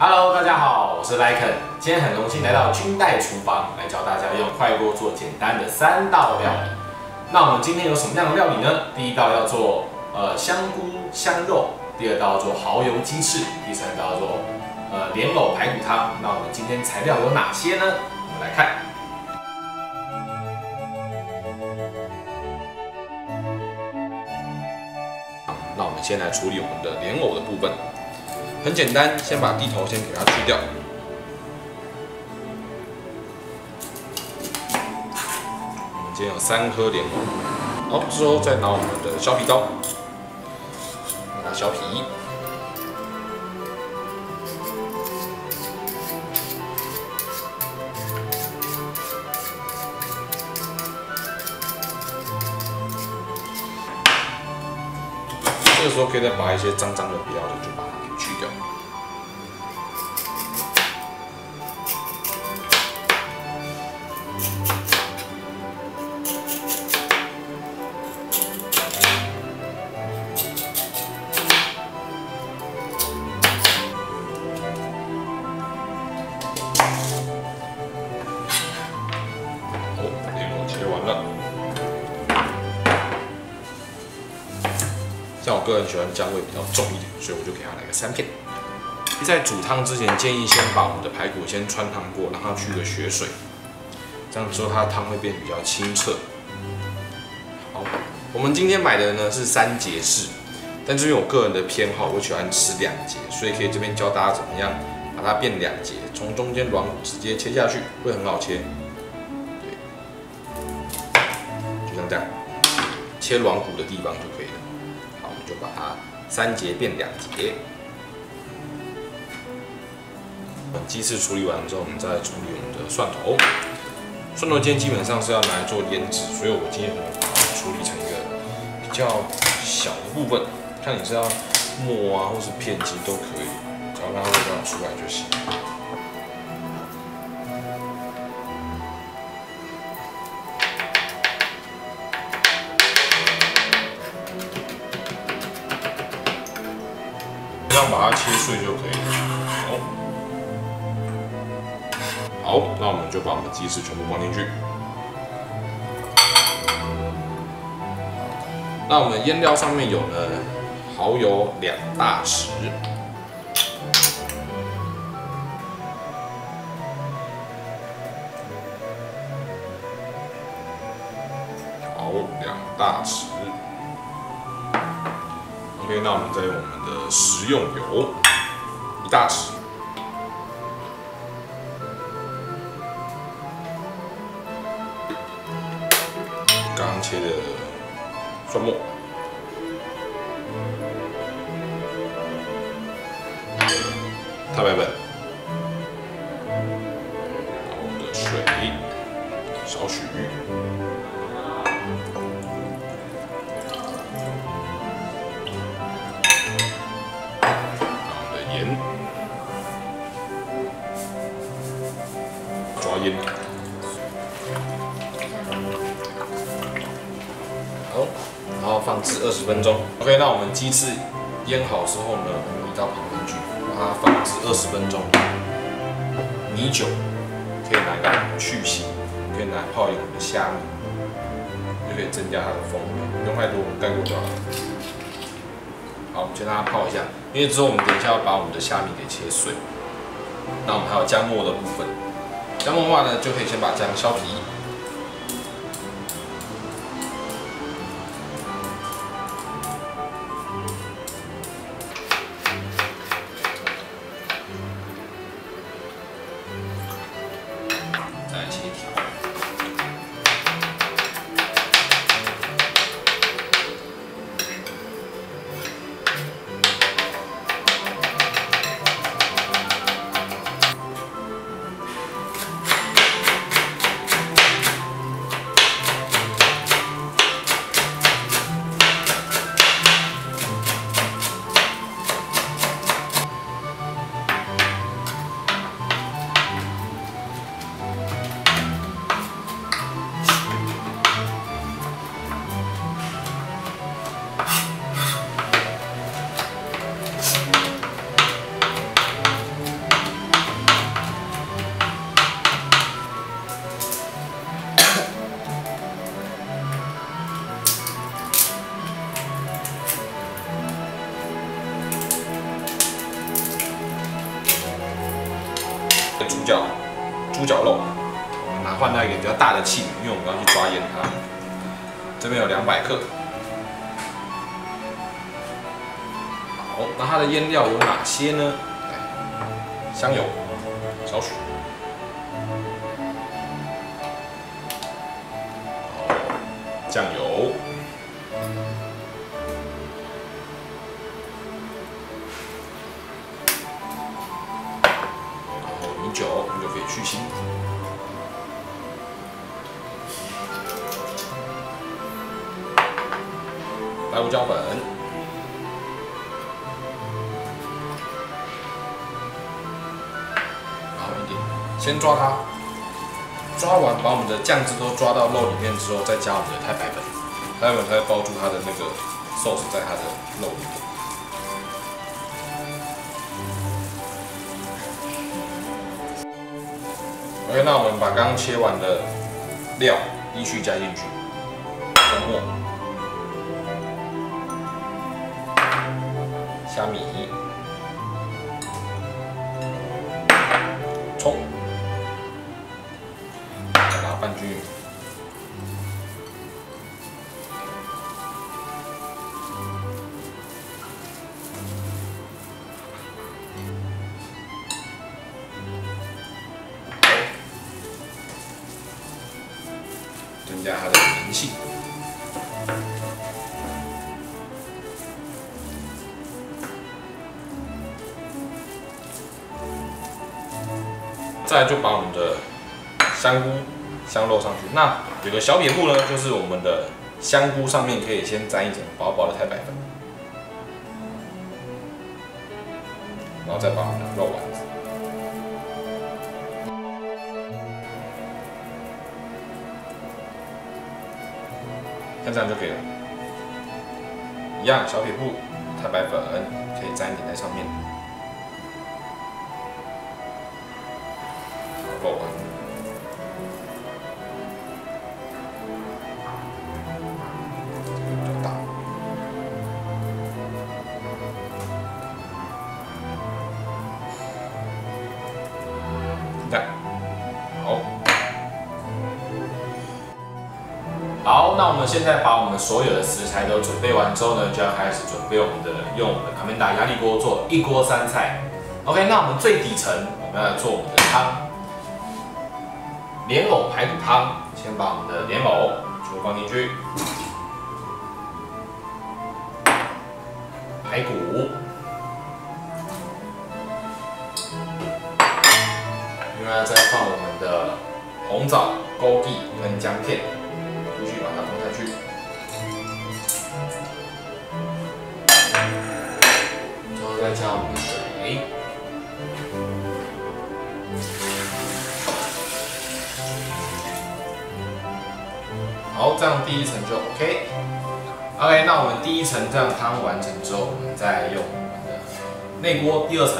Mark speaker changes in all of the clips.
Speaker 1: Hello，大家好，我是 l i k e n 今天很荣幸来到君代厨房，来教大家用快锅做简单的三道料理。那我们今天有什么样的料理呢？第一道要做呃香菇香肉，第二道做蚝油鸡翅，第三道做呃莲藕排骨汤。那我们今天材料有哪些呢？我们来看。那我们先来处理我们的莲藕的部分，很简单，先把地头先给它去掉。我们今天有三颗莲藕，好，之后再拿我们的削皮刀，拿削皮。这个时候可以再把一些脏脏的不要的就把个人喜欢姜味比较重一点，所以我就给它来个三片。在煮汤之前，建议先把我们的排骨先穿烫过，让它去个血水，这样之后它的汤会变比较清澈。好，我们今天买的呢是三节式，但是因为我个人的偏好，我喜欢吃两节，所以可以这边教大家怎么样把它变两节，从中间软骨直接切下去，会很好切。对，就像这样，切软骨的地方就。就把它三节变两节。鸡翅处理完之后，我们再处理我们的蒜头。蒜头今天基本上是要拿来做腌制，所以我今天可能把它处理成一个比较小的部分。看你是要末啊，或是片，其都可以，只要让它味道出来就行。这样把它切碎就可以了。好，好，那我们就把我们的鸡翅全部放进去。那我们腌料上面有呢，蚝油两大匙，蚝两大匙。那我们再用我们的食用油一大匙，刚刚切的蒜末，太白粉，腌，好，然后放置二十分钟。OK，那我们鸡翅腌好之后呢，我们移到旁边去，把它放置二十分钟。米酒可以拿来去腥，可以拿来泡一我们的虾米，就可以增加它的风味，不用太多，我们盖过就好了。好，我们先让它泡一下，因为之后我们等一下要把我们的虾米给切碎。那我们还有姜末的部分，姜末的话呢，就可以先把姜削皮。猪脚肉，我们拿换到一个比较大的器皿，因为我们要去抓腌它。这边有两百克。好，那它的腌料有哪些呢？香油少许，酱油。去腥。白胡椒粉，好一点，先抓它，抓完把我们的酱汁都抓到肉里面之后，再加我们的太白粉，太白粉才会包住它的那个 sauce 在它的肉里面。OK，那我们把刚刚切完的料依序加进去，粉末、虾米、再就把我们的香菇、香肉上去。那有个小撇步呢，就是我们的香菇上面可以先沾一层薄薄的太白粉，然后再把肉丸子。像这样就可以了。一样小撇步，太白粉可以沾一点在上面。好。好，那我们现在把我们所有的食材都准备完之后呢，就要开始准备我们的用我们的卡门达压力锅做一锅三菜。OK，那我们最底层我们要做我们的汤，莲藕排骨汤。先把我们的莲藕全部放进去，排骨，另外再放我们的红枣、枸杞跟姜片。继续把它放下去，然后再加我们的水，好，这样第一层就 OK。OK，那我们第一层这样汤完成之后，我们再用我们的内锅第二层。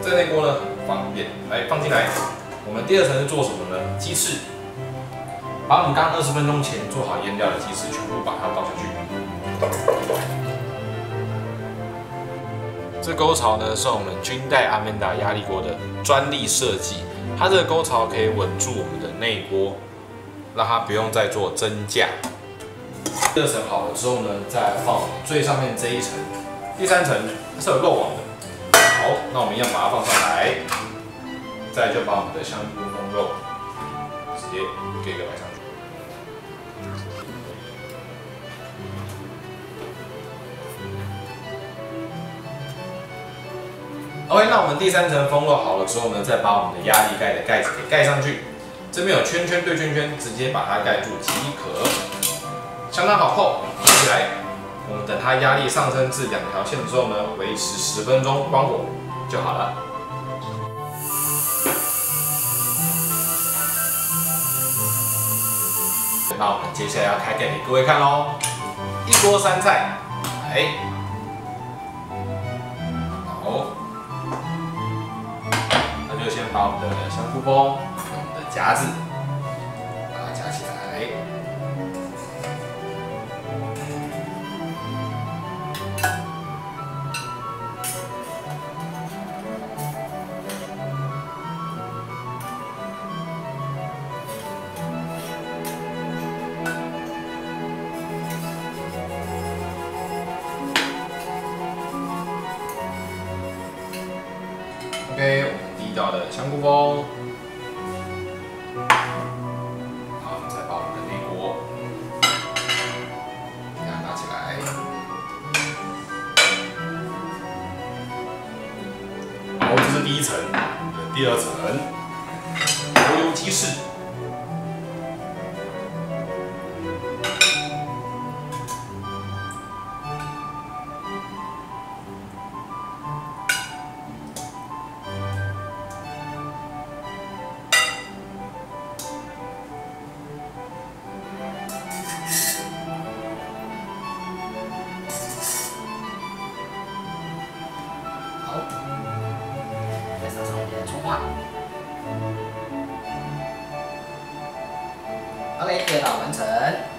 Speaker 1: 这内锅呢方便，来放进来。我们第二层是做什么呢？鸡翅。把我们刚二十分钟前做好腌料的鸡翅全部把它倒下去。这沟槽呢是我们军代阿曼达压力锅的专利设计，它这个沟槽可以稳住我们的内锅，让它不用再做增架。二层好了之后呢，再放最上面这一层，第三层是有漏网的。那我们一样把它放上来，再就把我们的香菇风肉直接给一个摆上去。OK，那我们第三层封肉好了之后呢，再把我们的压力盖的盖子给盖上去。这边有圈圈对圈圈，直接把它盖住即可，相当好扣。起来，我们等它压力上升至两条线之后呢，维持十分钟关火就好了。那我们接下来要开盖给各位看喽，一锅三菜，来，好，那就先把我们的香菇包、我们的夹子我们地道的香菇风。好，我们再把我们的内锅，这样拿起来。好，这是第一层，第二层，
Speaker 2: OK，电脑完成。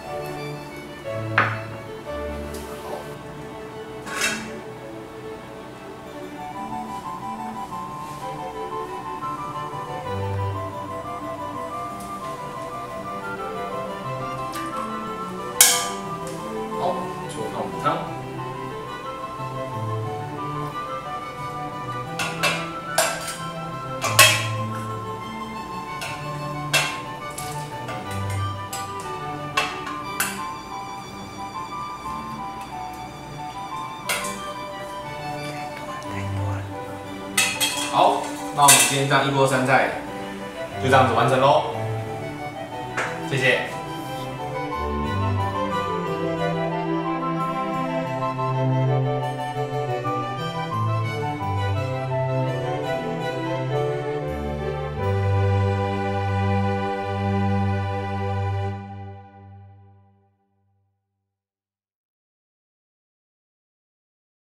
Speaker 1: 今天这样一锅三菜就这样子完成喽，谢谢。